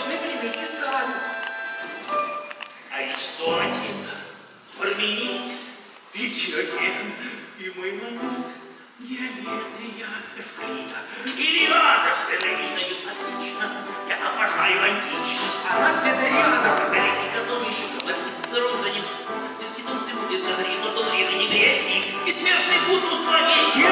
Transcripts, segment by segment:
должны были найти сами. Арестовать их, променить. Ведь Диоген и мой монет, геометрия Эвклида. Или Ада с Эвклидою, отлично. Я обожаю античность, она где-то рядом. А Поколение Катон еще говорит, Цицерон за ним. И тут, и тут, и и тут, и тут, и и тут, и тут, и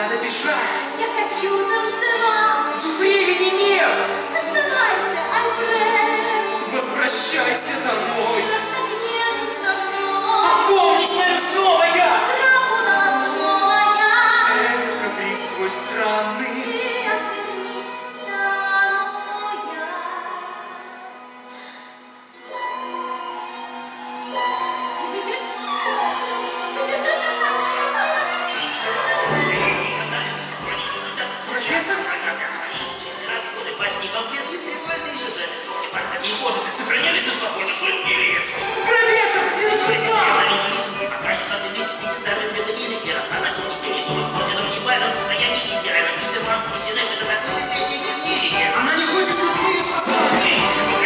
Надо бежать, Я хочу танцевать. тут времени нет. Оставайся, Альфред. Возвращайся домой. Боже, сохранялись тут, похоже, сотни лет. Профессор, не начался! Наличность не покажет, видеть, и Дарвин Бедовили, и Растана Култипери, Томас Протидор, Небайрон, состояние Нитера, Мистер Ванс, Василек, это такой библиотеки в мире. Она не хочет, чтобы мы ее спасали.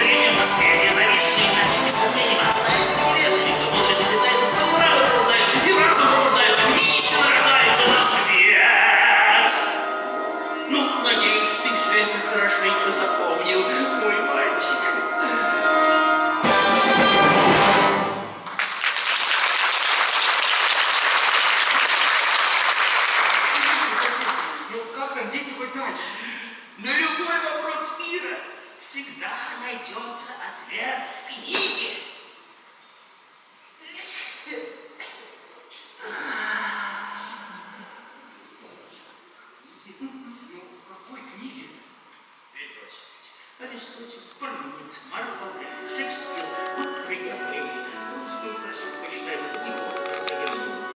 Найдется ответ в книге.